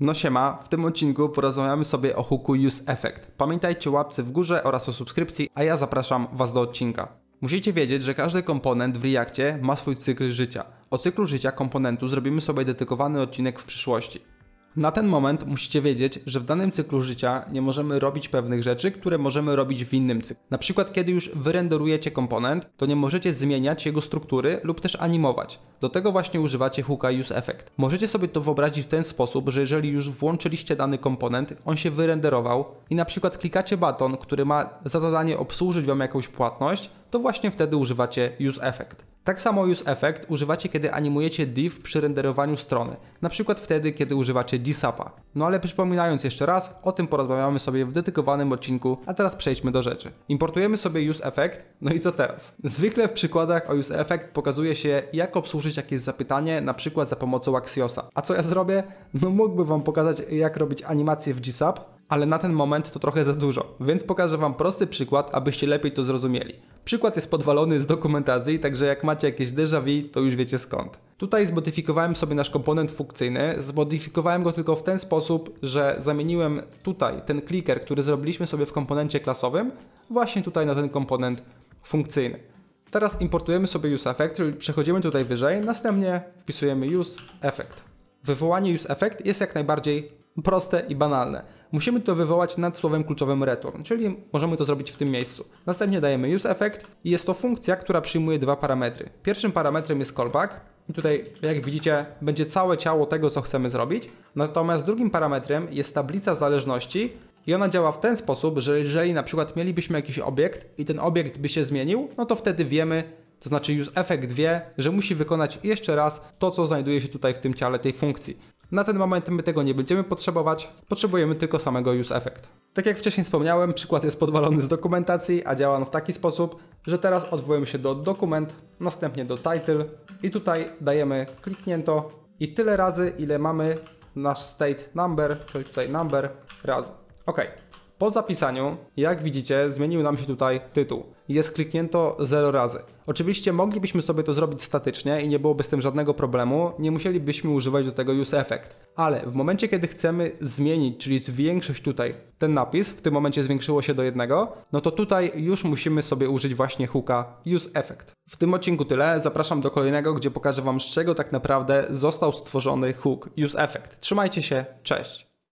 No siema, w tym odcinku porozmawiamy sobie o hooku Use Effect. Pamiętajcie o łapce w górze oraz o subskrypcji, a ja zapraszam Was do odcinka. Musicie wiedzieć, że każdy komponent w Reakcie ma swój cykl życia. O cyklu życia komponentu zrobimy sobie dedykowany odcinek w przyszłości. Na ten moment musicie wiedzieć, że w danym cyklu życia nie możemy robić pewnych rzeczy, które możemy robić w innym cyklu. Na przykład, kiedy już wyrenderujecie komponent, to nie możecie zmieniać jego struktury lub też animować. Do tego właśnie używacie hooka useEffect. Możecie sobie to wyobrazić w ten sposób, że jeżeli już włączyliście dany komponent, on się wyrenderował i na przykład klikacie baton, który ma za zadanie obsłużyć Wam jakąś płatność, to właśnie wtedy używacie useEffect. Tak samo useEffect używacie, kiedy animujecie div przy renderowaniu strony, na przykład wtedy, kiedy używacie dsapa. No ale przypominając jeszcze raz, o tym porozmawiamy sobie w dedykowanym odcinku, a teraz przejdźmy do rzeczy. Importujemy sobie useEffect, no i co teraz? Zwykle w przykładach o useEffect pokazuje się, jak obsłużyć jakieś zapytanie, na przykład za pomocą Axiosa. A co ja zrobię? No mógłbym Wam pokazać, jak robić animację w gsap, ale na ten moment to trochę za dużo, więc pokażę Wam prosty przykład, abyście lepiej to zrozumieli. Przykład jest podwalony z dokumentacji, także jak macie jakieś déjà vu, to już wiecie skąd. Tutaj zmodyfikowałem sobie nasz komponent funkcyjny, zmodyfikowałem go tylko w ten sposób, że zamieniłem tutaj ten clicker, który zrobiliśmy sobie w komponencie klasowym, właśnie tutaj na ten komponent funkcyjny. Teraz importujemy sobie useEffect, czyli przechodzimy tutaj wyżej, następnie wpisujemy useEffect. Wywołanie useEffect jest jak najbardziej proste i banalne. Musimy to wywołać nad słowem kluczowym return, czyli możemy to zrobić w tym miejscu. Następnie dajemy useEffect i jest to funkcja, która przyjmuje dwa parametry. Pierwszym parametrem jest callback i tutaj jak widzicie będzie całe ciało tego co chcemy zrobić. Natomiast drugim parametrem jest tablica zależności i ona działa w ten sposób, że jeżeli na przykład mielibyśmy jakiś obiekt i ten obiekt by się zmienił, no to wtedy wiemy, to znaczy useEffect wie, że musi wykonać jeszcze raz to, co znajduje się tutaj w tym ciele tej funkcji. Na ten moment my tego nie będziemy potrzebować, potrzebujemy tylko samego useEffect. Tak jak wcześniej wspomniałem, przykład jest podwalony z dokumentacji, a działa on w taki sposób, że teraz odwołujemy się do dokument, następnie do title i tutaj dajemy kliknięto i tyle razy, ile mamy nasz state number, czyli tutaj number razy. Ok. Po zapisaniu, jak widzicie, zmienił nam się tutaj tytuł. Jest kliknięto 0 razy. Oczywiście moglibyśmy sobie to zrobić statycznie i nie byłoby z tym żadnego problemu, nie musielibyśmy używać do tego useEffect. Ale w momencie, kiedy chcemy zmienić, czyli zwiększyć tutaj ten napis, w tym momencie zwiększyło się do jednego, no to tutaj już musimy sobie użyć właśnie hooka useEffect. W tym odcinku tyle, zapraszam do kolejnego, gdzie pokażę Wam z czego tak naprawdę został stworzony hook useEffect. Trzymajcie się, cześć!